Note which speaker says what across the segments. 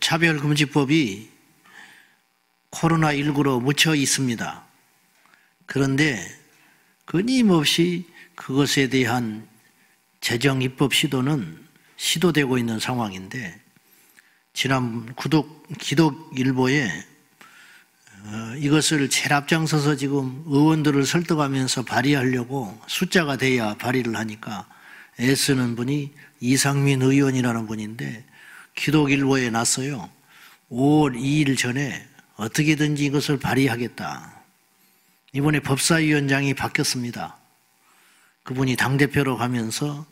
Speaker 1: 차별금지법이 코로나19로 묻혀 있습니다. 그런데 끊임없이 그것에 대한 재정 입법 시도는 시도되고 있는 상황인데 지난 구독 기독일보에 어, 이것을 제일 앞장서서 지금 의원들을 설득하면서 발의하려고 숫자가 돼야 발의를 하니까 애쓰는 분이 이상민 의원이라는 분인데 기독일보에 났어요. 5월 2일 전에 어떻게든지 이것을 발의하겠다. 이번에 법사위원장이 바뀌었습니다. 그분이 당대표로 가면서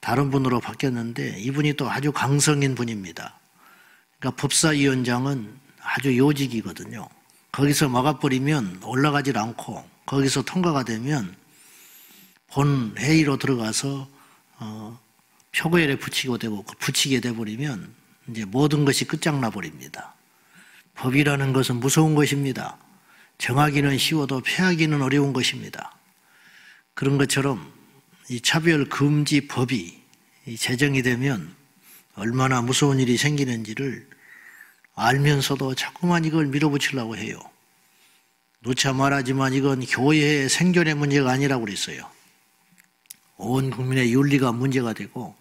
Speaker 1: 다른 분으로 바뀌었는데 이분이 또 아주 강성인 분입니다. 그러니까 법사위원장은 아주 요직이거든요. 거기서 막아버리면 올라가질 않고 거기서 통과가 되면 본 회의로 들어가서 어, 표고열에 붙이고 되고 붙이게 돼 버리면 이제 모든 것이 끝장나 버립니다. 법이라는 것은 무서운 것입니다. 정하기는 쉬워도 폐하기는 어려운 것입니다. 그런 것처럼 이 차별 금지 법이 제정이 되면 얼마나 무서운 일이 생기는지를 알면서도 자꾸만 이걸 밀어붙이려고 해요. 누차 말하지만 이건 교회의 생존의 문제가 아니라고 그랬어요. 온 국민의 윤리가 문제가 되고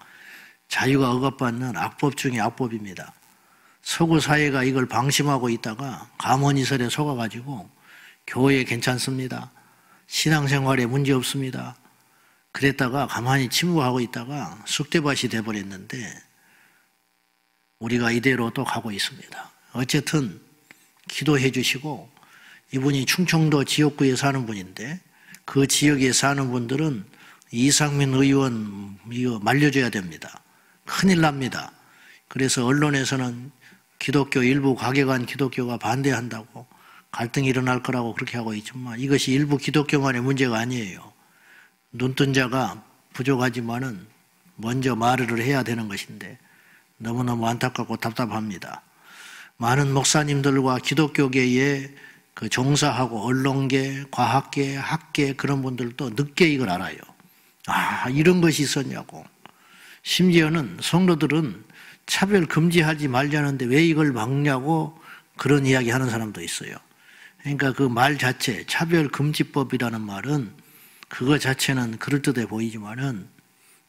Speaker 1: 자유가 억압받는 악법 중의 악법입니다. 서구 사회가 이걸 방심하고 있다가 감언이설에 속아가지고 교회 괜찮습니다. 신앙생활에 문제 없습니다. 그랬다가 가만히 침묵하고 있다가 쑥대밭이 돼버렸는데 우리가 이대로 또 가고 있습니다. 어쨌든 기도해 주시고 이분이 충청도 지역구에 사는 분인데 그 지역에 사는 분들은 이상민 의원 이거 말려줘야 됩니다. 큰일 납니다. 그래서 언론에서는 기독교 일부 가게관 기독교가 반대한다고 갈등이 일어날 거라고 그렇게 하고 있지만 이것이 일부 기독교만의 문제가 아니에요. 눈뜬 자가 부족하지만은 먼저 말을 해야 되는 것인데 너무너무 안타깝고 답답합니다. 많은 목사님들과 기독교계에 그 종사하고 언론계, 과학계, 학계 그런 분들도 늦게 이걸 알아요. 아, 이런 것이 있었냐고. 심지어는 성도들은 차별 금지하지 말자는데 왜 이걸 막냐고 그런 이야기 하는 사람도 있어요. 그러니까 그 말 자체, 차별 금지법이라는 말은 그거 자체는 그럴듯해 보이지만은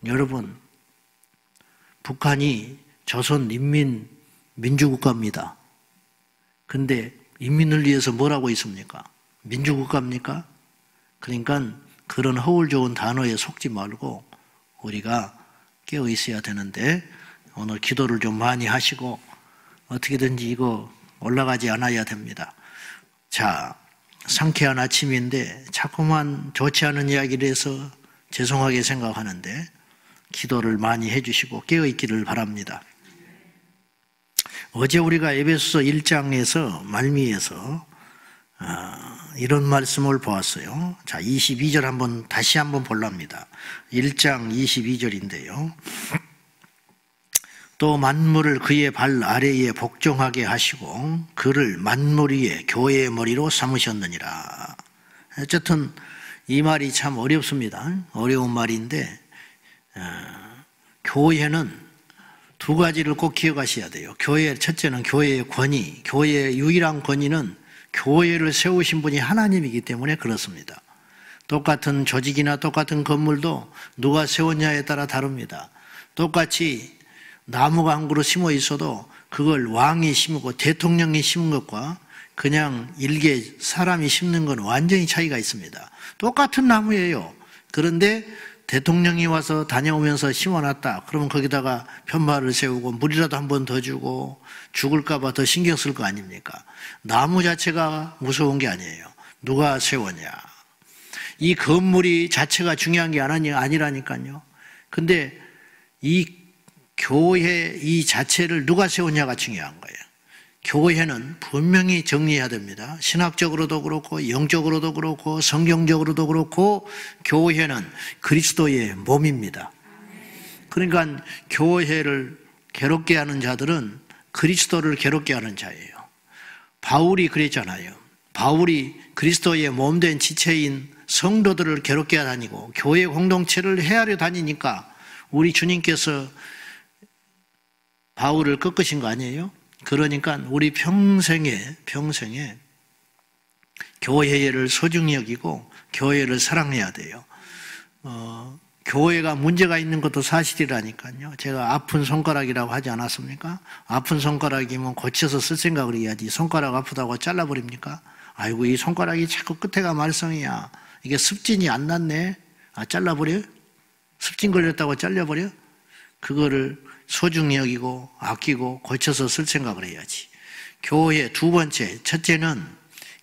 Speaker 1: 여러분, 북한이 조선 인민 민주국가입니다. 근데 인민을 위해서 뭘 하고 있습니까? 민주국가입니까? 그러니까 그런 허울 좋은 단어에 속지 말고 우리가 깨어 있어야 되는데 오늘 기도를 좀 많이 하시고 어떻게든지 이거 올라가지 않아야 됩니다. 자, 상쾌한 아침인데 자꾸만 좋지 않은 이야기를 해서 죄송하게 생각하는데 기도를 많이 해주시고 깨어 있기를 바랍니다. 어제 우리가 에베소서 1장에서 말미에서 어, 이런 말씀을 보았어요. 자, 22절 한번 다시 한번 볼랍니다. 1장 22절인데요. 또 만물을 그의 발 아래에 복종하게 하시고 그를 만물 위에 교회의 머리로 삼으셨느니라. 어쨌든 이 말이 참 어렵습니다. 어려운 말인데 어, 교회는 두 가지를 꼭 기억하셔야 돼요. 교회 첫째는 교회의 권위, 교회의 유일한 권위는 교회를 세우신 분이 하나님이기 때문에 그렇습니다. 똑같은 조직이나 똑같은 건물도 누가 세웠냐에 따라 다릅니다. 똑같이 나무가 한 그루 심어 있어도 그걸 왕이 심고 대통령이 심은 것과 그냥 일개 사람이 심는 건 완전히 차이가 있습니다. 똑같은 나무예요. 그런데 대통령이 와서 다녀오면서 심어놨다. 그러면 거기다가 편말을 세우고 물이라도 한 번 더 주고 죽을까봐 더 신경 쓸 거 아닙니까? 나무 자체가 무서운 게 아니에요. 누가 세웠냐. 이 건물이 자체가 중요한 게 아니라니까요. 근데 이 교회 이 자체를 누가 세웠냐가 중요한 거예요. 교회는 분명히 정리해야 됩니다. 신학적으로도 그렇고, 영적으로도 그렇고, 성경적으로도 그렇고, 교회는 그리스도의 몸입니다. 그러니까 교회를 괴롭게 하는 자들은 그리스도를 괴롭게 하는 자예요. 바울이 그랬잖아요. 바울이 그리스도의 몸된 지체인 성도들을 괴롭게 다니고 교회 공동체를 헤아려 다니니까 우리 주님께서 바울을 꺾으신 거 아니에요? 그러니까 우리 평생에, 평생에 교회를 소중히 여기고 교회를 사랑해야 돼요. 어, 교회가 문제가 있는 것도 사실이라니까요. 제가 아픈 손가락이라고 하지 않았습니까? 아픈 손가락이면 고쳐서 쓸 생각을 해야지. 손가락 아프다고 잘라버립니까? 아이고, 이 손가락이 자꾸 끝에가 말썽이야. 이게 습진이 안 났네? 아, 잘라버려? 습진 걸렸다고 잘려버려? 그거를 소중히 여기고 아끼고 고쳐서 쓸 생각을 해야지. 교회 두 번째, 첫째는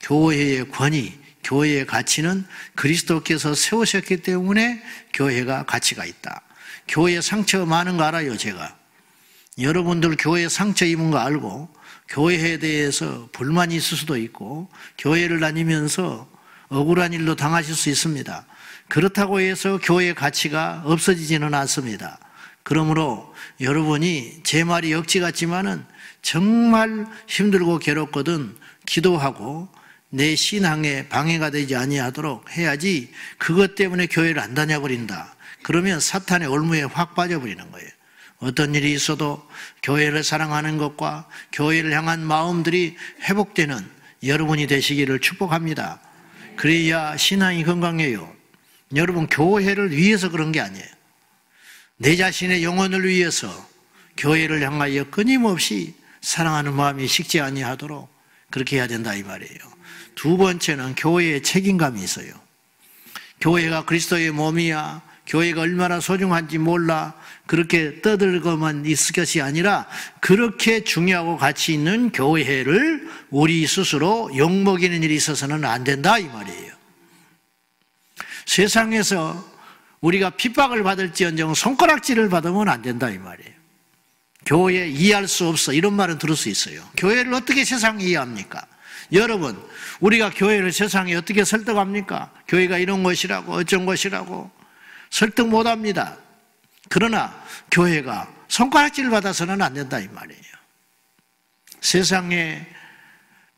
Speaker 1: 교회의 권위, 교회의 가치는 그리스도께서 세우셨기 때문에 교회가 가치가 있다. 교회 상처 많은 거 알아요, 제가. 여러분들 교회 상처 입은 거 알고 교회에 대해서 불만이 있을 수도 있고 교회를 다니면서 억울한 일로 당하실 수 있습니다. 그렇다고 해서 교회의 가치가 없어지지는 않습니다. 그러므로 여러분이 제 말이 역지 같지만은 정말 힘들고 괴롭거든 기도하고 내 신앙에 방해가 되지 아니하도록 해야지 그것 때문에 교회를 안 다녀버린다. 그러면 사탄의 올무에 확 빠져버리는 거예요. 어떤 일이 있어도 교회를 사랑하는 것과 교회를 향한 마음들이 회복되는 여러분이 되시기를 축복합니다. 그래야 신앙이 건강해요. 여러분, 교회를 위해서 그런 게 아니에요. 내 자신의 영혼을 위해서 교회를 향하여 끊임없이 사랑하는 마음이 식지 아니하도록 그렇게 해야 된다 이 말이에요. 두 번째는 교회의 책임감이 있어요. 교회가 그리스도의 몸이야. 교회가 얼마나 소중한지 몰라. 그렇게 떠들고만 있을 것이 아니라 그렇게 중요하고 가치 있는 교회를 우리 스스로 욕먹이는 일이 있어서는 안 된다 이 말이에요. 세상에서 우리가 핍박을 받을지언정 손가락질을 받으면 안 된다 이 말이에요. 교회 이해할 수 없어 이런 말은 들을 수 있어요. 교회를 어떻게 세상이 이해합니까? 여러분, 우리가 교회를 세상에 어떻게 설득합니까? 교회가 이런 것이라고, 어쩐 것이라고. 설득 못 합니다. 그러나 교회가 손가락질을 받아서는 안 된다, 이 말이에요. 세상에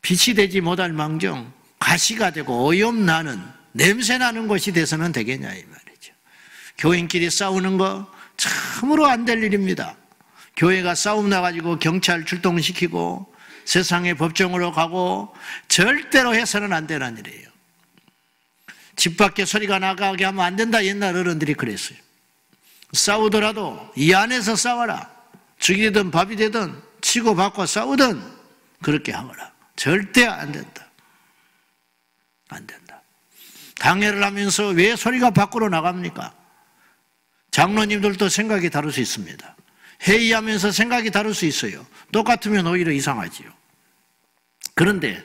Speaker 1: 빛이 되지 못할 망정, 가시가 되고 어이없나는, 냄새나는 것이 돼서는 되겠냐, 이 말이죠. 교인끼리 싸우는 거 참으로 안 될 일입니다. 교회가 싸움 나가지고 경찰 출동시키고 세상의 법정으로 가고 절대로 해서는 안 되는 일이에요. 집 밖에 소리가 나가게 하면 안 된다. 옛날 어른들이 그랬어요. 싸우더라도 이 안에서 싸워라. 죽이 되든 밥이 되든 치고 받고 싸우든 그렇게 하거라. 절대 안 된다. 안 된다. 당회를 하면서 왜 소리가 밖으로 나갑니까? 장로님들도 생각이 다를 수 있습니다. 회의하면서 생각이 다를 수 있어요. 똑같으면 오히려 이상하지요. 그런데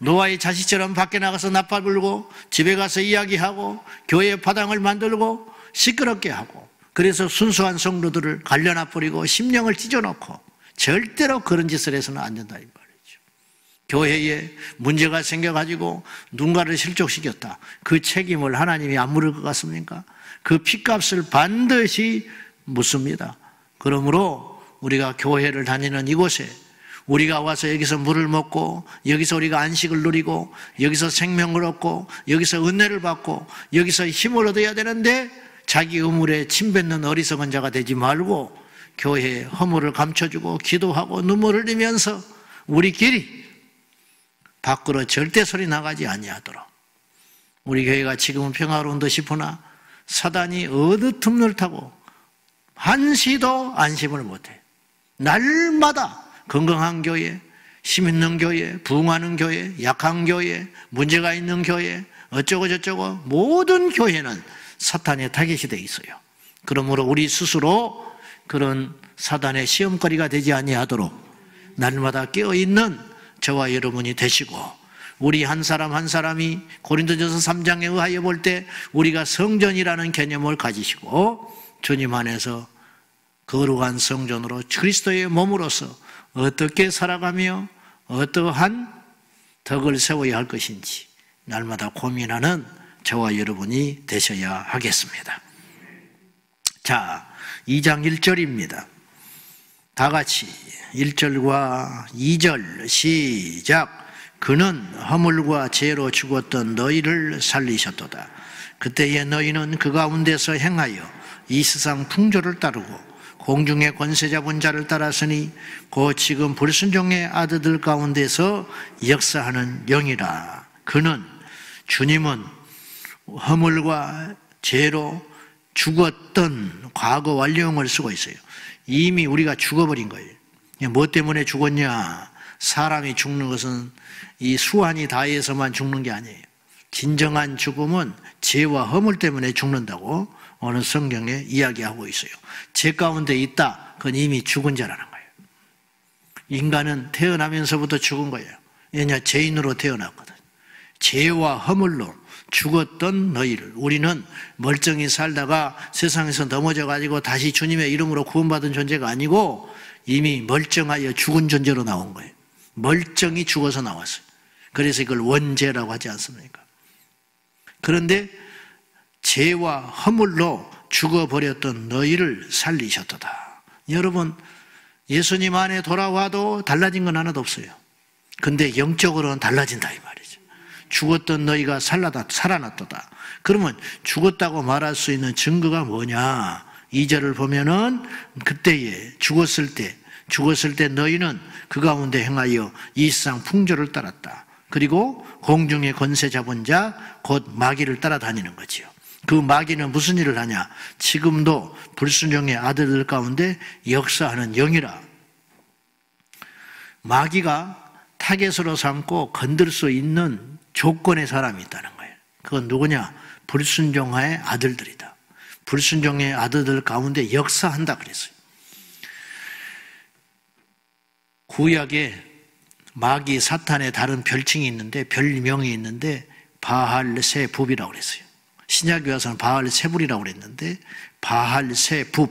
Speaker 1: 노아의 자식처럼 밖에 나가서 나팔 불고 집에 가서 이야기하고 교회 파당을 만들고 시끄럽게 하고 그래서 순수한 성도들을 갈려놔 버리고 심령을 찢어놓고 절대로 그런 짓을 해서는 안 된다 이 말이죠. 교회에 문제가 생겨가지고 누군가를 실족시켰다. 그 책임을 하나님이 안 물을 것 같습니까? 그 피값을 반드시 묻습니다. 그러므로 우리가 교회를 다니는 이곳에 우리가 와서 여기서 물을 먹고 여기서 우리가 안식을 누리고 여기서 생명을 얻고 여기서 은혜를 받고 여기서 힘을 얻어야 되는데 자기 의물에 침 뱉는 어리석은 자가 되지 말고 교회에 허물을 감춰주고 기도하고 눈물을 흘리면서 우리끼리 밖으로 절대 소리 나가지 아니하도록 우리 교회가 지금은 평화로운 듯 싶으나 사단이 어느 틈을 타고 한시도 안심을 못해. 날마다 건강한 교회, 힘 있는 교회, 부흥하는 교회, 약한 교회, 문제가 있는 교회, 어쩌고 저쩌고 모든 교회는 사탄의 타겟이 되어 있어요. 그러므로 우리 스스로 그런 사단의 시험거리가 되지 아니하도록 날마다 깨어 있는 저와 여러분이 되시고 우리 한 사람 한 사람이 고린도전서 3장에 의하여 볼 때 우리가 성전이라는 개념을 가지시고 주님 안에서 거룩한 성전으로 그리스도의 몸으로서 어떻게 살아가며 어떠한 덕을 세워야 할 것인지 날마다 고민하는 저와 여러분이 되셔야 하겠습니다. 자, 2장 1절입니다. 다 같이 1절과 2절 시작. 그는 허물과 죄로 죽었던 너희를 살리셨도다. 그때에 너희는 그 가운데서 행하여 이 세상 풍조를 따르고 공중의 권세 잡은 자를 따랐으니 곧 지금 불순종의 아들들 가운데서 역사하는 영이라. 그는 주님은 허물과 죄로 죽었던 과거 완료형을 쓰고 있어요. 이미 우리가 죽어버린 거예요. 뭐 때문에 죽었냐 사람이 죽는 것은 이 수완이 다해서만 죽는 게 아니에요 진정한 죽음은 죄와 허물 때문에 죽는다고 어느 성경에 이야기하고 있어요. 죄 가운데 있다. 그건 이미 죽은 자라는 거예요. 인간은 태어나면서부터 죽은 거예요. 왜냐? 죄인으로 태어났거든. 죄와 허물로 죽었던 너희를 우리는 멀쩡히 살다가 세상에서 넘어져 가지고 다시 주님의 이름으로 구원받은 존재가 아니고 이미 멀쩡하여 죽은 존재로 나온 거예요. 멀쩡히 죽어서 나왔어요. 그래서 이걸 원죄라고 하지 않습니까? 그런데 죄와 허물로 죽어버렸던 너희를 살리셨도다. 여러분, 예수님 안에 돌아와도 달라진 건 하나도 없어요. 근데 영적으로는 달라진다, 이 말이죠. 죽었던 너희가 살라다, 살아났도다. 그러면 죽었다고 말할 수 있는 증거가 뭐냐? 이 절을 보면은 그때에 죽었을 때, 죽었을 때 너희는 그 가운데 행하여 이 세상 풍조를 따랐다. 그리고 공중의 권세 잡은 자, 곧 마귀를 따라다니는 거지요. 그 마귀는 무슨 일을 하냐? 지금도 불순종의 아들들 가운데 역사하는 영이라. 마귀가 타겟으로 삼고 건들 수 있는 조건의 사람이 있다는 거예요. 그건 누구냐? 불순종의 아들들이다. 불순종의 아들들 가운데 역사한다 그랬어요. 구약에 마귀 사탄의 다른 별칭이 있는데 별명이 있는데 바할세불이라고 그랬어요. 신약에 와서는 바알 세불이라고 그랬는데 바알 세불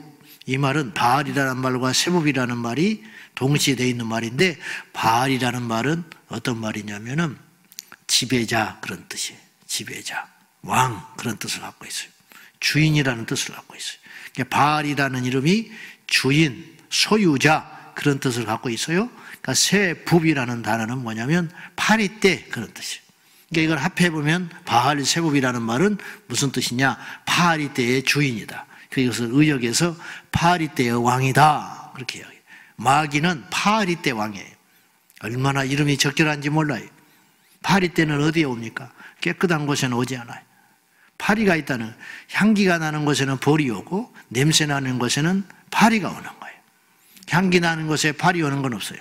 Speaker 1: 이 말은 바알이라는 말과 세불이라는 말이 동시에 되어 있는 말인데 바알이라는 말은 어떤 말이냐면은 지배자 그런 뜻이에요. 지배자, 왕 그런 뜻을 갖고 있어요. 주인이라는 뜻을 갖고 있어요. 그러니까 바알이라는 이름이 주인, 소유자 그런 뜻을 갖고 있어요. 그러니까 세불이라는 단어는 뭐냐면 파리떼 그런 뜻이에요. 그러니까 이걸 합해보면 바알 세법이라는 말은 무슨 뜻이냐? 파리 때의 주인이다. 그것을 의역에서 파리 때의 왕이다. 그렇게 해요. 마귀는 파리 때 왕이에요. 얼마나 이름이 적절한지 몰라요. 파리 때는 어디에 옵니까? 깨끗한 곳에는 오지 않아요. 파리가 있다는 향기가 나는 곳에는 벌이 오고 냄새 나는 곳에는 파리가 오는 거예요. 향기 나는 곳에 파리 오는 건 없어요.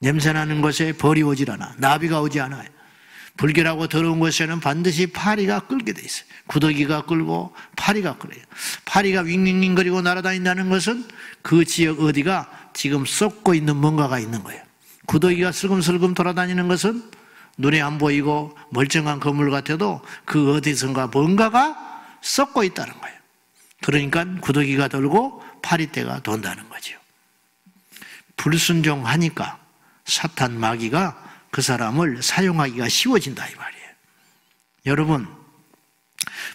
Speaker 1: 냄새 나는 곳에 벌이 오질 않아. 나비가 오지 않아요. 불결하고 더러운 곳에는 반드시 파리가 끌게 돼 있어요. 구더기가 끌고 파리가 끌어요. 파리가 윙윙윙거리고 날아다닌다는 것은 그 지역 어디가 지금 썩고 있는 뭔가가 있는 거예요. 구더기가 슬금슬금 돌아다니는 것은 눈에 안 보이고 멀쩡한 건물 같아도 그 어디선가 뭔가가 썩고 있다는 거예요. 그러니까 구더기가 돌고 파리떼가 돈다는 거죠. 불순종하니까 사탄 마귀가 그 사람을 사용하기가 쉬워진다 이 말이에요. 여러분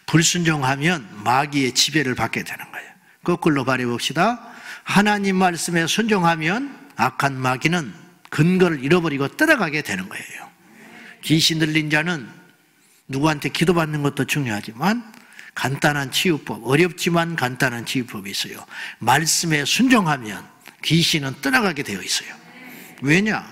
Speaker 1: 불순종하면 마귀의 지배를 받게 되는 거예요. 거꾸로 말해 봅시다. 하나님 말씀에 순종하면 악한 마귀는 근거를 잃어버리고 떠나가게 되는 거예요. 귀신 들린 자는 누구한테 기도받는 것도 중요하지만 간단한 치유법, 어렵지만 간단한 치유법이 있어요. 말씀에 순종하면 귀신은 떠나가게 되어 있어요. 왜냐?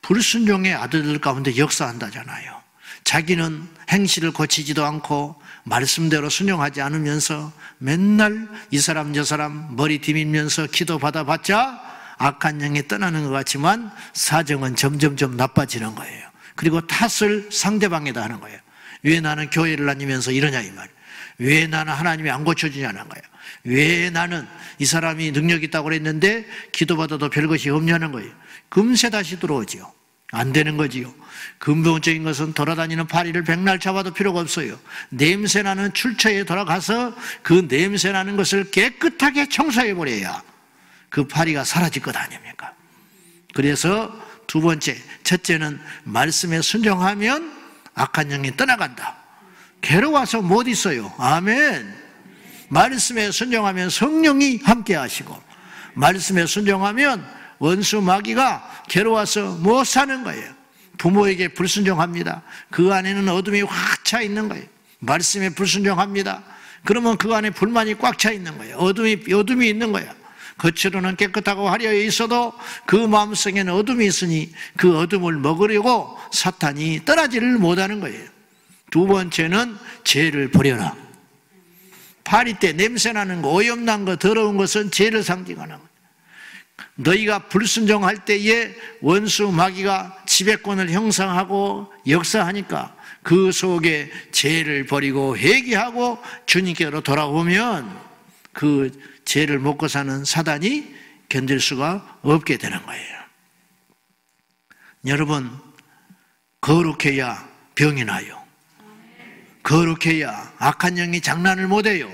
Speaker 1: 불순종의 아들들 가운데 역사한다잖아요. 자기는 행실을 고치지도 않고 말씀대로 순종하지 않으면서 맨날 이 사람 저 사람 머리 디밀면서 기도 받아봤자 악한 영이 떠나는 것 같지만 사정은 점점점 나빠지는 거예요. 그리고 탓을 상대방에다 하는 거예요. 왜 나는 교회를 다니면서 이러냐 이 말. 왜 나는 하나님이 안 고쳐주냐는 거예요. 왜 나는 이 사람이 능력 있다고 그랬는데 기도받아도 별것이 없냐는 거예요. 금세 다시 들어오지요. 안 되는 거지요. 근본적인 것은 돌아다니는 파리를 백날 잡아도 필요가 없어요. 냄새나는 출처에 돌아가서 그 냄새나는 것을 깨끗하게 청소해버려야 그 파리가 사라질 것 아닙니까? 그래서 두 번째, 첫째는 말씀에 순종하면 악한 영이 떠나간다. 괴로워서 못 있어요. 아멘. 말씀에 순종하면 성령이 함께 하시고, 말씀에 순종하면 원수 마귀가 괴로워서 못 사는 거예요. 부모에게 불순종합니다. 그 안에는 어둠이 확 차 있는 거예요. 말씀에 불순종합니다. 그러면 그 안에 불만이 꽉 차 있는 거예요. 어둠이, 어둠이 있는 거야. 겉으로는 깨끗하고 화려해 있어도 그 마음속에는 어둠이 있으니 그 어둠을 먹으려고 사탄이 떠나지를 못하는 거예요. 두 번째는 죄를 버려라. 파리 때 냄새나는 거, 오염난 거, 더러운 것은 죄를 상징하는 거예요. 너희가 불순종할 때에 원수 마귀가 지배권을 형성하고 역사하니까 그 속에 죄를 버리고 회개하고 주님께로 돌아오면 그 죄를 먹고 사는 사단이 견딜 수가 없게 되는 거예요. 여러분, 거룩해야 병이 나요. 거룩해야 악한 영이 장난을 못해요.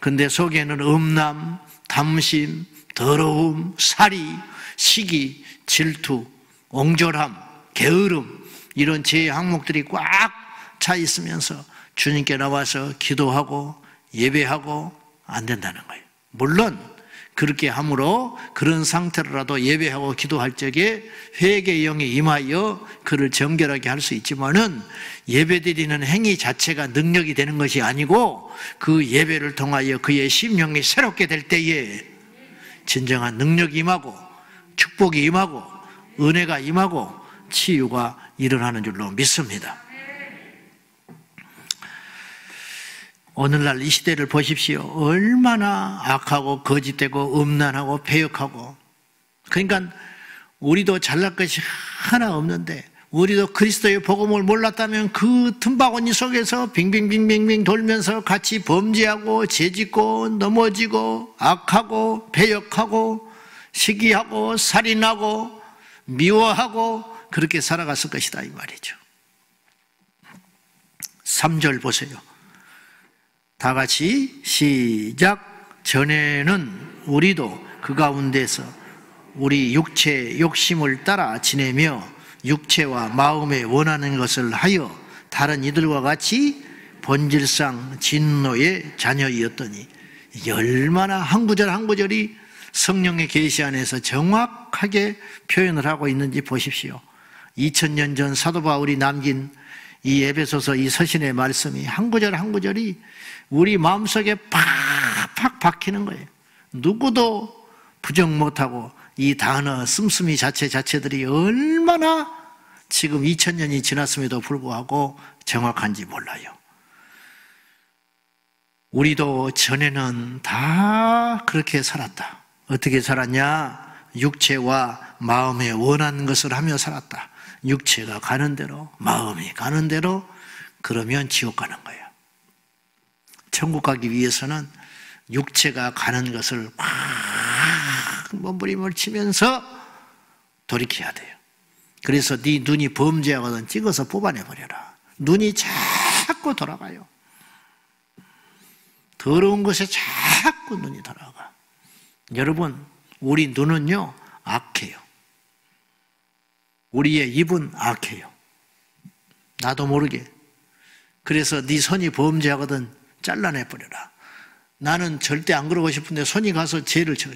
Speaker 1: 근데 속에는 음남, 담심, 더러움, 살이, 시기, 질투, 옹졸함, 게으름 이런 죄의 항목들이 꽉 차 있으면서 주님께 나와서 기도하고 예배하고 안 된다는 거예요. 물론 그렇게 함으로 그런 상태로라도 예배하고 기도할 적에 회개의 영이 임하여 그를 정결하게 할 수 있지만은 예배드리는 행위 자체가 능력이 되는 것이 아니고 그 예배를 통하여 그의 심령이 새롭게 될 때에 진정한 능력이 임하고 축복이 임하고 은혜가 임하고 치유가 일어나는 줄로 믿습니다. 오늘날 이 시대를 보십시오. 얼마나 악하고 거짓되고 음란하고 배역하고 그러니까 우리도 잘날 것이 하나 없는데 우리도 그리스도의 복음을 몰랐다면 그 틈바구니 속에서 빙빙빙빙빙 돌면서 같이 범죄하고 죄짓고 넘어지고 악하고 배역하고 시기하고 살인하고 미워하고 그렇게 살아갔을 것이다 이 말이죠. 3절 보세요. 다 같이 시작. 전에는 우리도 그 가운데서 우리 육체 욕심을 따라 지내며 육체와 마음에 원하는 것을 하여 다른 이들과 같이 본질상 진노의 자녀이었더니 얼마나 한 구절 한 구절이 성령의 계시 안에서 정확하게 표현을 하고 있는지 보십시오. 2000년 전 사도 바울이 남긴 이 에베소서 이 서신의 말씀이 한 구절 한 구절이 우리 마음속에 팍팍 박히는 거예요. 누구도 부정 못하고 이 단어 씀씀이 자체 자체들이 얼마나 지금 2000년이 지났음에도 불구하고 정확한지 몰라요. 우리도 전에는 다 그렇게 살았다. 어떻게 살았냐? 육체와 마음에 원하는 것을 하며 살았다. 육체가 가는 대로, 마음이 가는 대로, 그러면 지옥 가는 거예요. 천국 가기 위해서는 육체가 가는 것을 막 몸부림을 치면서 돌이켜야 돼요. 그래서 네 눈이 범죄하거든 찍어서 뽑아내 버려라. 눈이 자꾸 돌아가요. 더러운 것에 자꾸 눈이 돌아가. 여러분, 우리 눈은요 악해요. 우리의 입은 악해요. 나도 모르게. 그래서 네 손이 범죄하거든 잘라내 버려라. 나는 절대 안 그러고 싶은데 손이 가서 죄를 쳐요.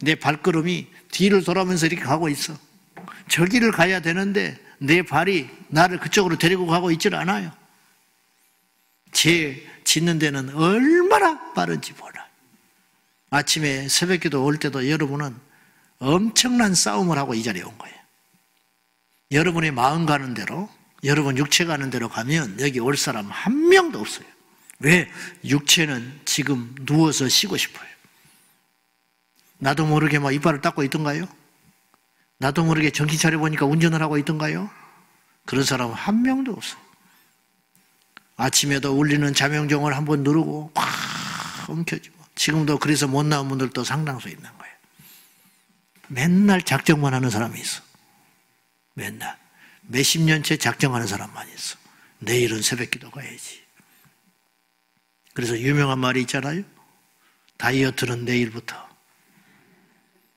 Speaker 1: 내 발걸음이 뒤를 돌아면서 이렇게 가고 있어. 저기를 가야 되는데 내 발이 나를 그쪽으로 데리고 가고 있질 않아요. 죄 짓는 데는 얼마나 빠른지 몰라. 아침에 새벽 기도 올 때도 여러분은 엄청난 싸움을 하고 이 자리에 온 거예요. 여러분의 마음 가는 대로, 여러분 육체 가는 대로 가면 여기 올 사람 한 명도 없어요. 왜? 육체는 지금 누워서 쉬고 싶어요. 나도 모르게 막 이빨을 닦고 있던가요? 나도 모르게 정신 차려보니까 운전을 하고 있던가요? 그런 사람은 한 명도 없어요. 아침에도 울리는 자명종을 한 번 누르고 꽉 움켜쥐고 지금도 그래서 못 나온 분들도 상당수 있는 거예요. 맨날 작정만 하는 사람이 있어. 맨날. 몇십 년째 작정하는 사람만 있어. 내일은 새벽 기도 가야지. 그래서 유명한 말이 있잖아요. 다이어트는 내일부터.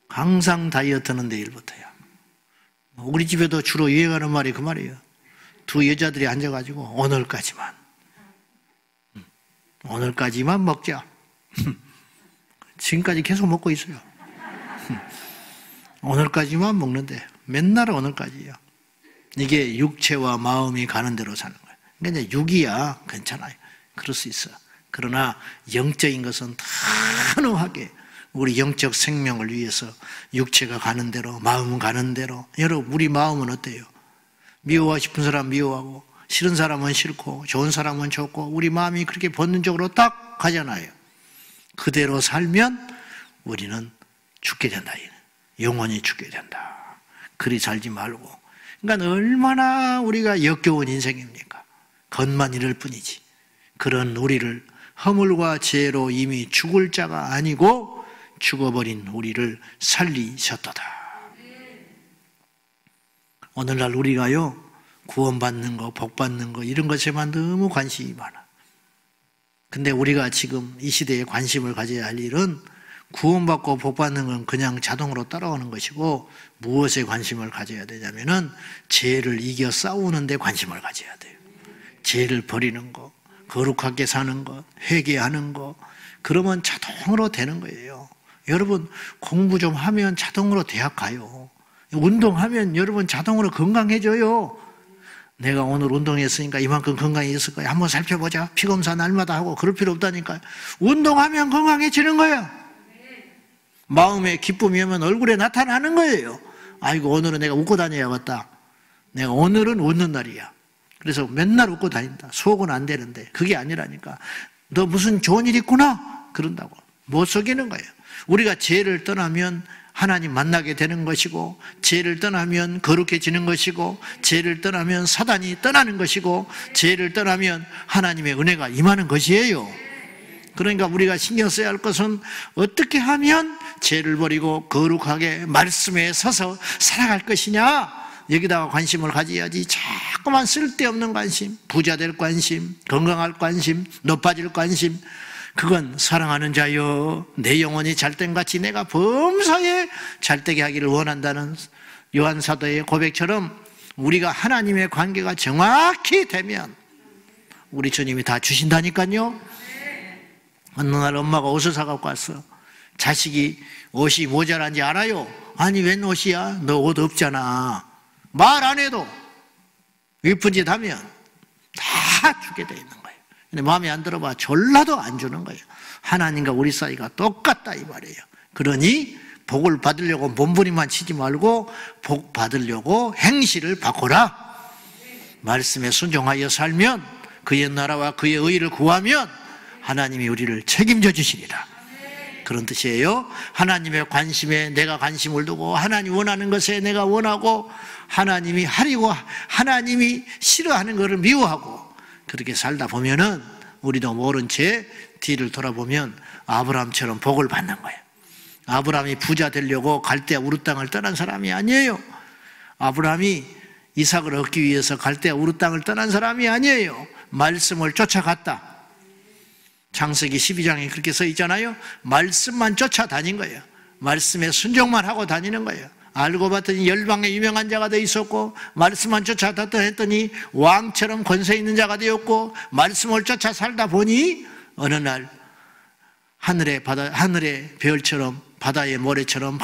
Speaker 1: 항상 다이어트는 내일부터야. 우리 집에도 주로 유행하는 말이 그 말이에요. 두 여자들이 앉아가지고 오늘까지만. 음, 오늘까지만 먹자. 지금까지 계속 먹고 있어요. 오늘까지만 먹는데 맨날 오늘까지요. 이게 육체와 마음이 가는 대로 사는 거예요. 그러니까 육이야 괜찮아요. 그럴 수 있어. 그러나 영적인 것은 단호하게 우리 영적 생명을 위해서 육체가 가는 대로 마음은 가는 대로 여러분 우리 마음은 어때요? 미워하고 싶은 사람 미워하고 싫은 사람은 싫고 좋은 사람은 좋고 우리 마음이 그렇게 본능적으로 딱 가잖아요. 그대로 살면 우리는 죽게 된다. 영원히 죽게 된다. 그리 살지 말고. 그러니까 얼마나 우리가 역겨운 인생입니까? 겉만 이럴 뿐이지. 그런 우리를 허물과 죄로 이미 죽을 자가 아니고 죽어버린 우리를 살리셨도다. 오늘날 우리가요, 구원받는 거, 복받는 거, 이런 것에만 너무 관심이 많아. 근데 우리가 지금 이 시대에 관심을 가져야 할 일은 구원받고 복받는 건 그냥 자동으로 따라오는 것이고 무엇에 관심을 가져야 되냐면은 죄를 이겨 싸우는 데 관심을 가져야 돼요. 죄를 버리는 거, 거룩하게 사는 것, 회개하는 것, 그러면 자동으로 되는 거예요. 여러분, 공부 좀 하면 자동으로 대학 가요. 운동하면 여러분 자동으로 건강해져요. 내가 오늘 운동했으니까 이만큼 건강해졌을 거야. 한번 살펴보자. 피검사 날마다 하고 그럴 필요 없다니까요. 운동하면 건강해지는 거야. 마음에 기쁨이 오면 얼굴에 나타나는 거예요. 아이고, 오늘은 내가 웃고 다녀야겠다. 내가 오늘은 웃는 날이야. 그래서 맨날 웃고 다닌다. 속은 안 되는데. 그게 아니라니까. 너 무슨 좋은 일 있구나? 그런다고. 못 속이는 거예요. 우리가 죄를 떠나면 하나님 만나게 되는 것이고, 죄를 떠나면 거룩해지는 것이고, 죄를 떠나면 사단이 떠나는 것이고, 죄를 떠나면 하나님의 은혜가 임하는 것이에요. 그러니까 우리가 신경 써야 할 것은 어떻게 하면 죄를 버리고 거룩하게 말씀에 서서 살아갈 것이냐? 여기다가 관심을 가져야지. 자꾸만 쓸데없는 관심, 부자 될 관심, 건강할 관심, 높아질 관심, 그건 사랑하는 자여 내 영혼이 잘된 같이 내가 범사에 잘되게 하기를 원한다는 요한 사도의 고백처럼 우리가 하나님의 관계가 정확히 되면 우리 주님이 다 주신다니까요. 어느 날 엄마가 옷을 사갖고 왔어. 자식이 옷이 모자란지 알아요? 아니, 웬 옷이야? 너 옷 없잖아. 말 안 해도 위픈 짓 하면 다 주게 돼 있는 거예요. 근데 마음에 안 들어봐. 졸라도 안 주는 거예요. 하나님과 우리 사이가 똑같다 이 말이에요. 그러니 복을 받으려고 몸부림만 치지 말고 복 받으려고 행실을 바꿔라. 말씀에 순종하여 살면 그의 나라와 그의 의를 구하면 하나님이 우리를 책임져 주시리라. 그런 뜻이에요. 하나님의 관심에 내가 관심을 두고 하나님 원하는 것에 내가 원하고 하나님이 하리고 하나님이 싫어하는 것을 미워하고 그렇게 살다 보면은 우리도 모른 채 뒤를 돌아보면 아브라함처럼 복을 받는 거예요. 아브라함이 부자 되려고 갈대 우르 땅을 떠난 사람이 아니에요. 아브라함이 이삭을 얻기 위해서 갈대 우르 땅을 떠난 사람이 아니에요. 말씀을 쫓아갔다. 창세기 12장에 그렇게 써 있잖아요. 말씀만 쫓아다닌 거예요. 말씀에 순종만 하고 다니는 거예요. 알고 봤더니 열방의 유명한 자가 되어 있었고 말씀만 쫓아 다녔더 했더니 왕처럼 권세 있는 자가 되었고 말씀을 쫓아 살다 보니 어느 날 하늘의 바다 하늘의 별처럼 바다의 모래처럼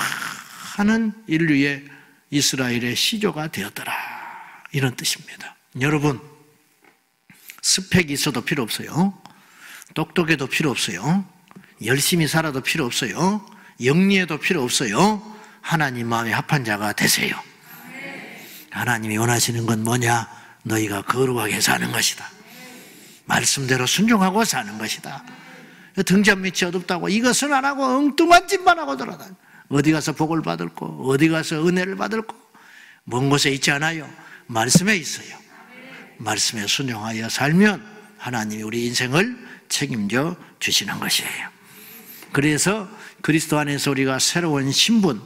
Speaker 1: 많은 인류의 이스라엘의 시조가 되었더라 이런 뜻입니다. 여러분 스펙이 있어도 필요 없어요. 똑똑해도 필요 없어요. 열심히 살아도 필요 없어요. 영리해도 필요 없어요. 하나님 마음에 합한 자가 되세요. 하나님이 원하시는 건 뭐냐? 너희가 거룩하게 사는 것이다. 말씀대로 순종하고 사는 것이다. 등잔 밑이 어둡다고 이것은 안 하고 엉뚱한 짓만 하고 돌아다니. 어디 가서 복을 받을 거, 어디 가서 은혜를 받을 거, 먼 곳에 있지 않아요. 말씀에 있어요. 말씀에 순종하여 살면 하나님이 우리 인생을 책임져 주시는 것이에요. 그래서 그리스도 안에서 우리가 새로운 신분,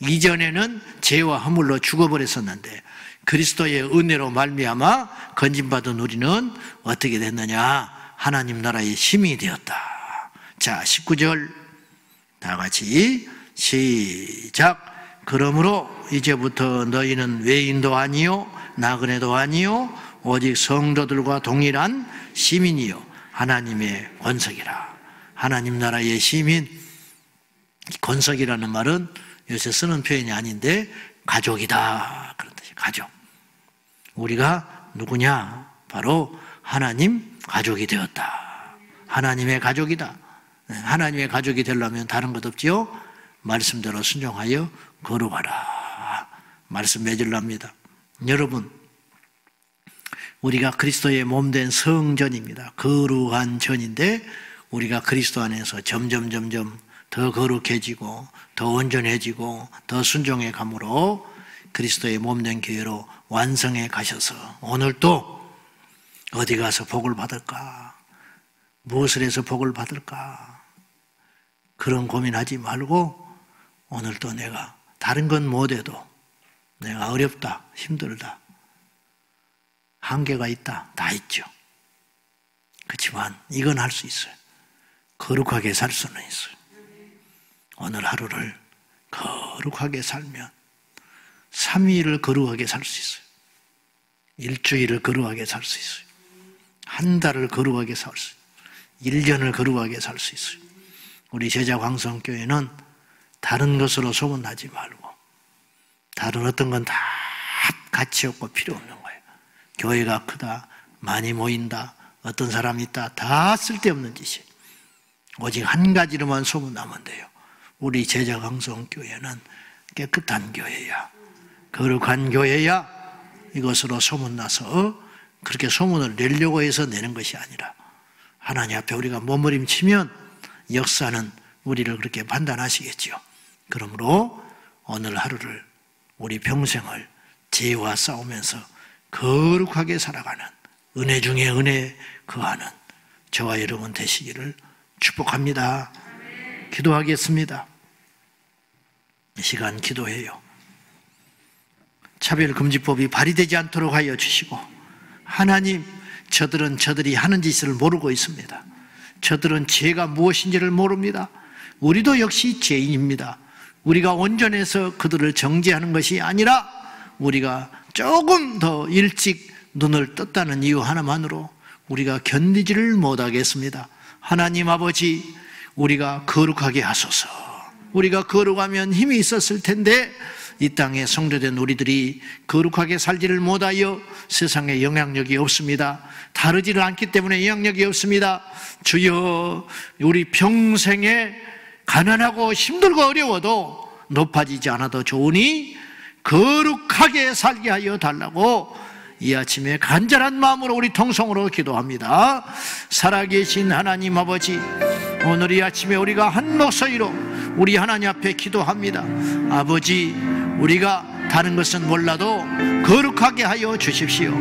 Speaker 1: 이전에는 죄와 허물로 죽어버렸었는데 그리스도의 은혜로 말미암아 건진받은 우리는 어떻게 됐느냐? 하나님 나라의 힘이 되었다. 자, 19절 다 같이 시작. 그러므로 이제부터 너희는 외인도 아니요 나그네도 아니요 오직 성도들과 동일한 시민이요 하나님의 권석이라. 하나님 나라의 시민 권석이라는 말은 요새 쓰는 표현이 아닌데 가족이다 그런 뜻이 가족. 우리가 누구냐? 바로 하나님 가족이 되었다. 하나님의 가족이다. 네, 하나님의 가족이 되려면 다른 것 없지요? 말씀대로 순종하여 거룩하라. 말씀 맺으랍니다. 여러분, 우리가 그리스도의 몸 된 성전입니다. 거룩한 전인데 우리가 그리스도 안에서 점점 점점 더 거룩해지고 더 온전해지고 더 순종해 감으로 그리스도의 몸 된 교회로 완성해 가셔서 오늘 또 어디 가서 복을 받을까? 무엇을 해서 복을 받을까? 그런 고민하지 말고 오늘 또 내가 다른 건 못해도 내가 어렵다, 힘들다, 한계가 있다, 다 있죠. 그렇지만 이건 할 수 있어요. 거룩하게 살 수는 있어요. 오늘 하루를 거룩하게 살면 3일을 거룩하게 살 수 있어요. 일주일을 거룩하게 살 수 있어요. 한 달을 거룩하게 살 수 있어요. 1년을 거룩하게 살 수 있어요. 우리 제자 광성교회는 다른 것으로 소문나지 말고 다른 어떤 건 다 가치 없고 필요 없는. 교회가 크다, 많이 모인다, 어떤 사람이 있다, 다 쓸데없는 짓이에요. 오직 한 가지로만 소문나면 돼요. 우리 제자 강성교회는 깨끗한 교회야. 거룩한 교회야. 이것으로 소문나서 그렇게 소문을 내려고 해서 내는 것이 아니라 하나님 앞에 우리가 몸부림치면 역사는 우리를 그렇게 판단하시겠지요. 그러므로 오늘 하루를 우리 평생을 죄와 싸우면서 거룩하게 살아가는 은혜 중에 은혜 그하는 저와 여러분 되시기를 축복합니다. 기도하겠습니다. 이 시간 기도해요. 차별금지법이 발휘되지 않도록 하여 주시고 하나님 저들은 저들이 하는 짓을 모르고 있습니다. 저들은 죄가 무엇인지를 모릅니다. 우리도 역시 죄인입니다. 우리가 온전해서 그들을 정죄하는 것이 아니라 우리가 조금 더 일찍 눈을 떴다는 이유 하나만으로 우리가 견디지를 못하겠습니다. 하나님 아버지, 우리가 거룩하게 하소서. 우리가 거룩하면 힘이 있었을 텐데 이 땅에 성도된 우리들이 거룩하게 살지를 못하여 세상에 영향력이 없습니다. 다르지를 않기 때문에 영향력이 없습니다. 주여, 우리 평생에 가난하고 힘들고 어려워도 높아지지 않아도 좋으니 거룩하게 살게 하여 달라고 이 아침에 간절한 마음으로 우리 통성으로 기도합니다. 살아계신 하나님 아버지, 오늘 이 아침에 우리가 한 목소리로 우리 하나님 앞에 기도합니다. 아버지, 우리가 다른 것은 몰라도 거룩하게 하여 주십시오.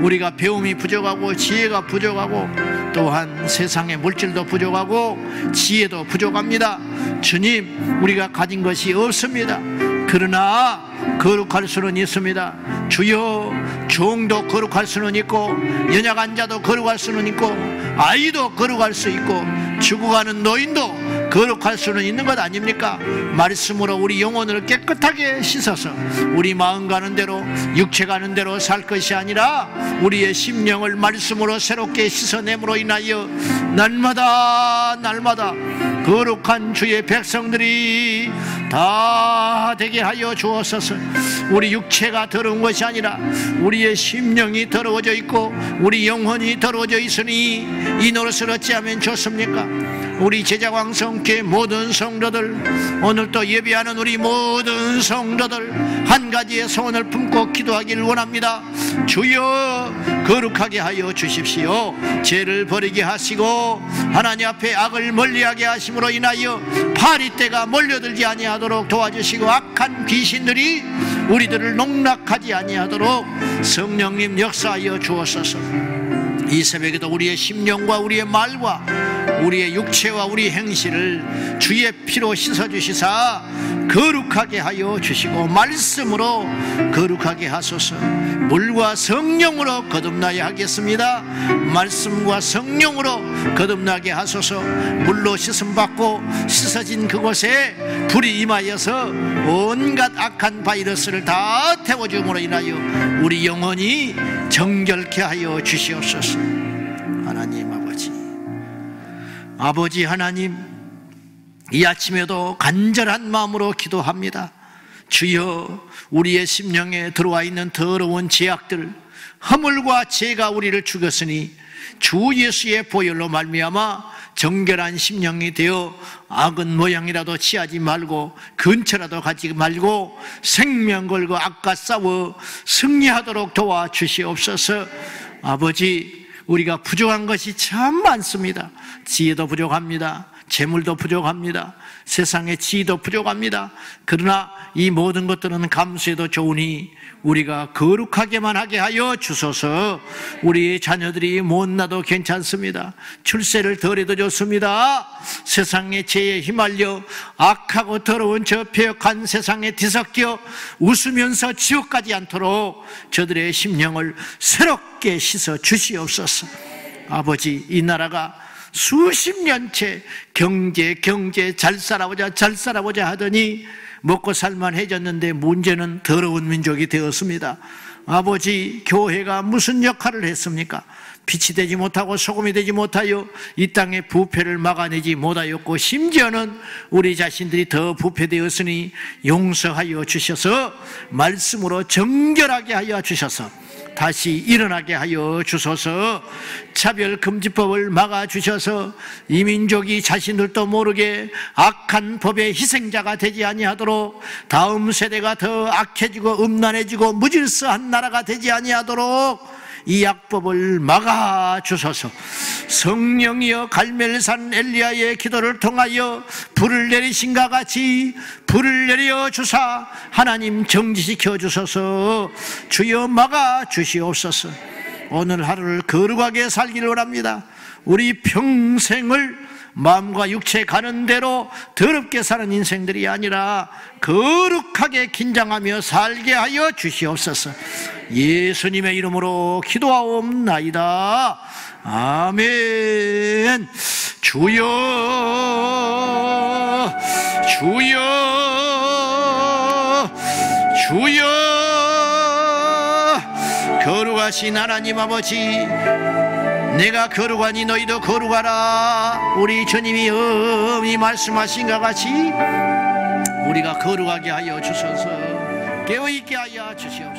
Speaker 1: 우리가 배움이 부족하고 지혜가 부족하고 또한 세상의 물질도 부족하고 지혜도 부족합니다. 주님, 우리가 가진 것이 없습니다. 그러나 거룩할 수는 있습니다. 주여 종도 거룩할 수는 있고 연약한 자도 거룩할 수는 있고 아이도 거룩할 수 있고 죽어가는 노인도 거룩할 수는 있는 것 아닙니까? 말씀으로 우리 영혼을 깨끗하게 씻어서 우리 마음 가는 대로 육체 가는 대로 살 것이 아니라 우리의 심령을 말씀으로 새롭게 씻어냄으로 인하여 날마다 날마다 거룩한 주의 백성들이 다 되게 하여 주옵소서 우리 육체가 더러운 것이 아니라 우리의 심령이 더러워져 있고 우리 영혼이 더러워져 있으니 이 노릇을 어찌하면 좋습니까? 우리 제자광성교 모든 성도들 오늘 또 예배하는 우리 모든 성도들 한 가지의 소원을 품고 기도하기를 원합니다 주여 거룩하게 하여 주십시오. 죄를 버리게 하시고 하나님 앞에 악을 멀리하게 하심으로 인하여 파리떼가 몰려들지 아니하도록 도와주시고 악한 귀신들이 우리들을 농락하지 아니하도록 성령님 역사하여 주옵소서. 이 새벽에도 우리의 심령과 우리의 말과 우리의 육체와 우리 행실을 주의 피로 씻어주시사 거룩하게 하여 주시고 말씀으로 거룩하게 하소서. 물과 성령으로 거듭나야 하겠습니다. 말씀과 성령으로 거듭나게 하소서. 물로 씻음 받고 씻어진 그곳에 불이 임하여서 온갖 악한 바이러스를 다 태워줌으로 인하여 우리 영혼이 정결케 하여 주시옵소서 아버지 하나님 이 아침에도 간절한 마음으로 기도합니다 주여 우리의 심령에 들어와 있는 더러운 제약들 허물과 죄가 우리를 죽였으니 주 예수의 보혈로 말미암아 정결한 심령이 되어 악은 모양이라도 취하지 말고 근처라도 가지 말고 생명 걸고 악과 싸워 승리하도록 도와 주시옵소서. 아버지, 우리가 부족한 것이 참 많습니다. 지혜도 부족합니다. 재물도 부족합니다. 세상의 지혜도 부족합니다. 그러나 이 모든 것들은 감수해도 좋으니 우리가 거룩하게만 하게 하여 주소서 우리 자녀들이 못나도 괜찮습니다. 출세를 덜해도 좋습니다. 세상의 죄에 휘말려 악하고 더러운 저 폐역한 세상에 뒤섞여 웃으면서 지옥 가지 않도록 저들의 심령을 새롭게 씻어 주시옵소서. 아버지, 이 나라가 수십 년째 경제, 경제 잘 살아보자, 잘 살아보자 하더니 먹고 살만해졌는데 문제는 더러운 민족이 되었습니다. 아버지, 교회가 무슨 역할을 했습니까? 빛이 되지 못하고 소금이 되지 못하여 이 땅의 부패를 막아내지 못하였고 심지어는 우리 자신들이 더 부패되었으니 용서하여 주셔서 말씀으로 정결하게 하여 주셔서 다시 일어나게 하여 주소서 차별 금지법을 막아 주셔서 이 민족이 자신들도 모르게 악한 법의 희생자가 되지 아니하도록 다음 세대가 더 악해지고 음란해지고 무질서한 나라가 되지 아니하도록 이 약법을 막아 주소서. 성령이여 갈멜산 엘리야의 기도를 통하여 불을 내리신가 같이 불을 내려 주사 하나님 정지시켜 주소서. 주여 막아 주시옵소서. 오늘 하루를 거룩하게 살기를 원합니다. 우리 평생을 마음과 육체 가는 대로 더럽게 사는 인생들이 아니라 거룩하게 긴장하며 살게 하여 주시옵소서. 예수님의 이름으로 기도하옵나이다. 아멘. 주여, 주여, 주여, 거룩하신 하나님 아버지, 내가 거룩하니 너희도 거룩하라. 우리 주님이 엄히 말씀하신 것 같이 우리가 거룩하게 하여 주셔서 깨어있게 하여 주시옵소서.